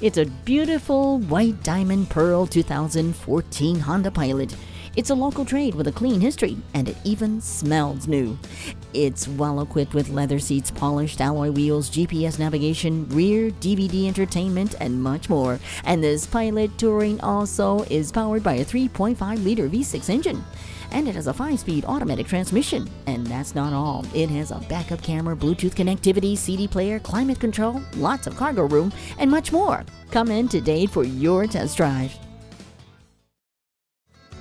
It's a beautiful white diamond pearl 2014 Honda Pilot. It's a local trade with a clean history, and it even smells new. It's well equipped with leather seats, polished alloy wheels, GPS navigation, rear DVD entertainment, and much more. And this Pilot Touring also is powered by a 3.5 liter V6 engine. And it has a 5 speed automatic transmission. And that's not all. It has a backup camera, Bluetooth connectivity, CD player, climate control, lots of cargo room, and much more. Come in today for your test drive.